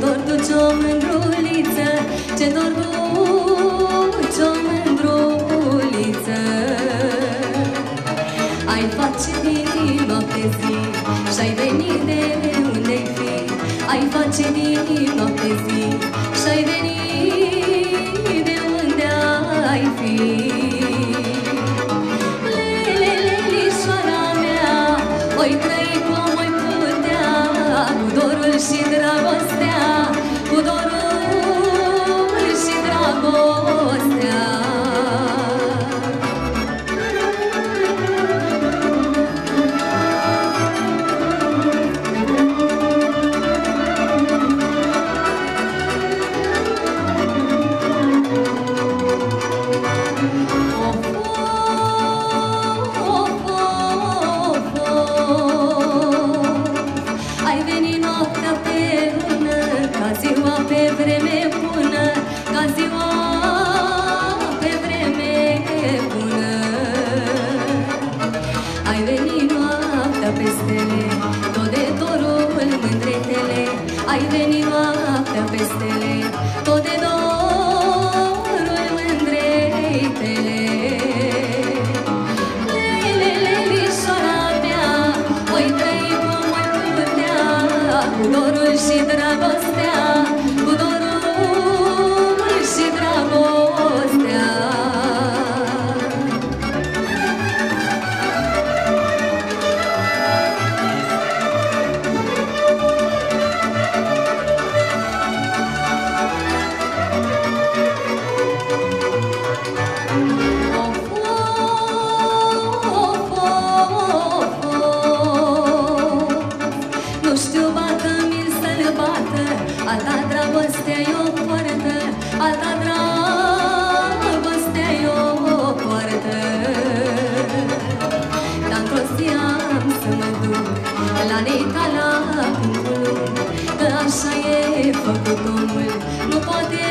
dor tu o mândruliță, ce dor tu o mândruliță. Ai face din noapte zi și-ai venit de unde-ai fi, ai face din noapte zi și-ai venit Ai venit noaptea pe lună Ca ziua pe vreme bună. ai venit noaptea peste lep, tot de dorul mândrei tele. Lele, lelișoara mea, voi trăi cum mai cu dorul și dragostea, Alta dragoste e o poartă, alta dragoste e o poartă. Dar într-o zi am să mă duc la Neita la Că așa e făcut omul, nu poate